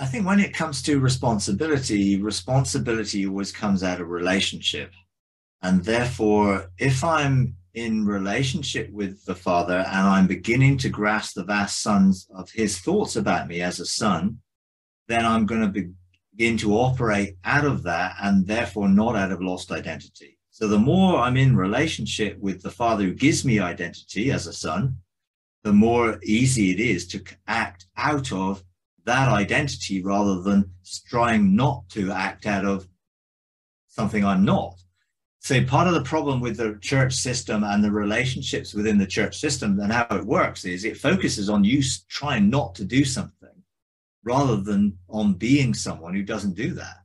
I think when it comes to responsibility, responsibility always comes out of relationship. And therefore, if I'm in relationship with the Father and I'm beginning to grasp the vast sons of his thoughts about me as a son, then I'm going to begin to operate out of that and therefore not out of lost identity. So the more I'm in relationship with the Father who gives me identity as a son, the more easy it is to act out of that identity rather than trying not to act out of something I'm not. So part of the problem with the church system and the relationships within the church system and how it works is it focuses on you trying not to do something rather than on being someone who doesn't do that.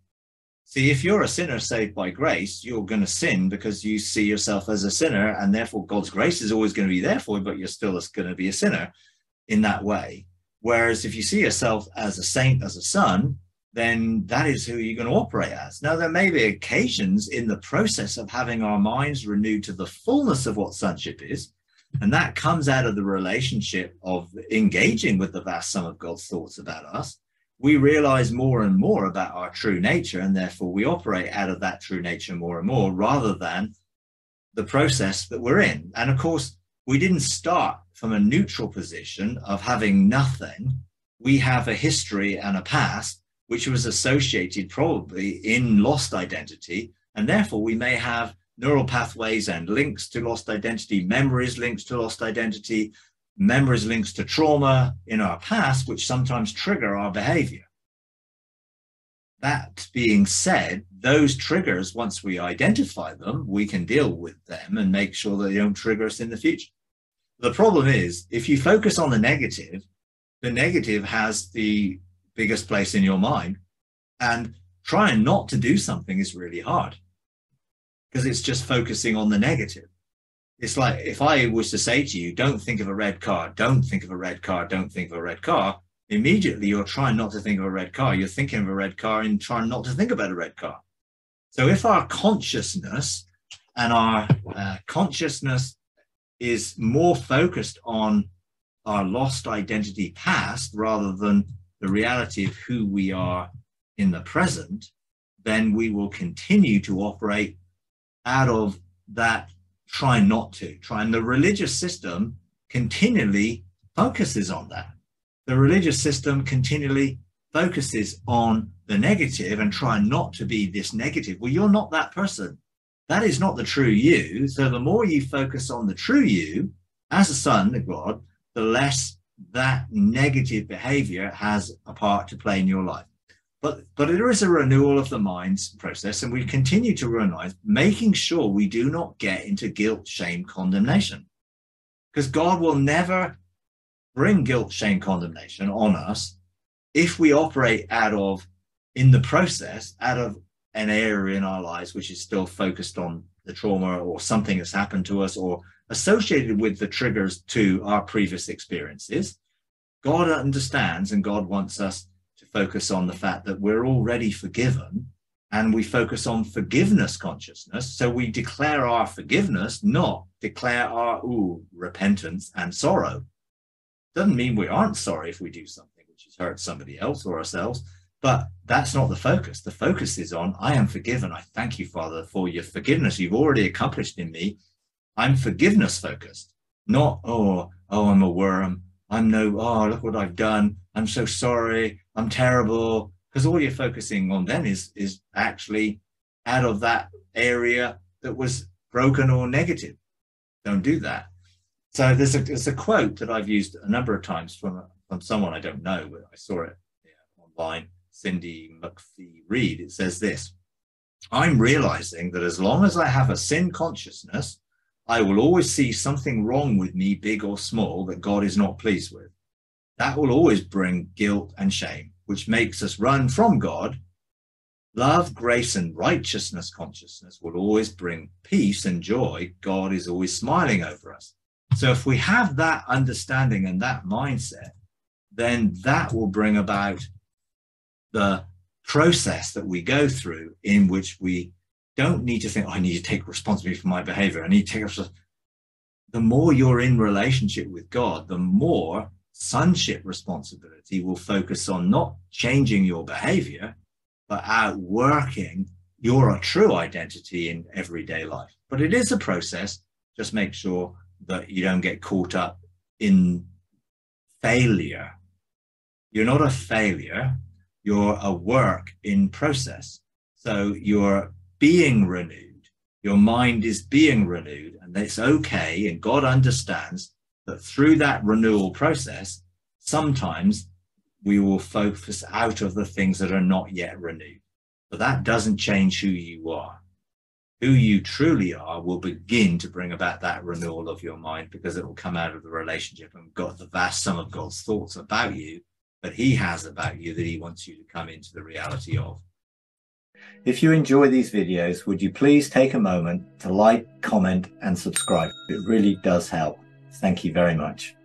See, if you're a sinner saved by grace, you're going to sin because you see yourself as a sinner, and therefore God's grace is always going to be there for you, but you're still going to be a sinner in that way. Whereas if you see yourself as a saint, as a son, then that is who you're going to operate as. Now, there may be occasions in the process of having our minds renewed to the fullness of what sonship is, and that comes out of the relationship of engaging with the vast sum of God's thoughts about us we realize more and more about our true nature, and therefore we operate out of that true nature more and more rather than the process that we're in. And of course, we didn't start from a neutral position of having nothing. We have a history and a past which was associated probably in lost identity, and therefore we may have neural pathways and links to lost identity, memories links to lost identity, memories links to trauma in our past, which sometimes trigger our behavior. That being said, those triggers, once we identify them, we can deal with them and make sure that they don't trigger us in the future. The problem is, if you focus on the negative, the negative has the biggest place in your mind. And trying not to do something is really hard because it's just focusing on the negative it's like if I was to say to you, don't think of a red car, don't think of a red car, don't think of a red car, immediately you're trying not to think of a red car. You're thinking of a red car and trying not to think about a red car. So if our consciousness and our uh, consciousness is more focused on our lost identity past rather than the reality of who we are in the present, then we will continue to operate out of that try not to. Try and the religious system continually focuses on that. The religious system continually focuses on the negative and try not to be this negative. Well you're not that person that is not the true you so the more you focus on the true you as a son of god the less that negative behavior has a part to play in your life but, but there is a renewal of the mind's process, and we continue to realize making sure we do not get into guilt, shame, condemnation. Because God will never bring guilt, shame, condemnation on us if we operate out of, in the process, out of an area in our lives which is still focused on the trauma or something that's happened to us or associated with the triggers to our previous experiences. God understands and God wants us to focus on the fact that we're already forgiven and we focus on forgiveness consciousness. So we declare our forgiveness, not declare our ooh, repentance and sorrow. Doesn't mean we aren't sorry if we do something which has hurt somebody else or ourselves, but that's not the focus. The focus is on I am forgiven. I thank you, Father, for your forgiveness you've already accomplished in me. I'm forgiveness focused, not oh, oh, I'm a worm. I'm no, oh, look what I've done. I'm so sorry. I'm terrible. Because all you're focusing on then is is actually out of that area that was broken or negative. Don't do that. So there's a there's a quote that I've used a number of times from from someone I don't know, but I saw it yeah, online. Cindy McPhee Reed. It says this: I'm realizing that as long as I have a sin consciousness, I will always see something wrong with me, big or small, that God is not pleased with that will always bring guilt and shame, which makes us run from God. Love, grace, and righteousness consciousness will always bring peace and joy. God is always smiling over us. So if we have that understanding and that mindset, then that will bring about the process that we go through in which we don't need to think, oh, I need to take responsibility for my behavior. I need to take responsibility. the more you're in relationship with God, the more sonship responsibility will focus on not changing your behavior, but outworking your true identity in everyday life. But it is a process. Just make sure that you don't get caught up in failure. You're not a failure, you're a work in process. So you're being renewed, your mind is being renewed, and it's okay. And God understands that through that renewal process, sometimes we will focus out of the things that are not yet renewed. But that doesn't change who you are. Who you truly are will begin to bring about that renewal of your mind because it will come out of the relationship and got the vast sum of God's thoughts about you that He has about you that He wants you to come into the reality of. If you enjoy these videos, would you please take a moment to like, comment, and subscribe? It really does help. Thank you very much.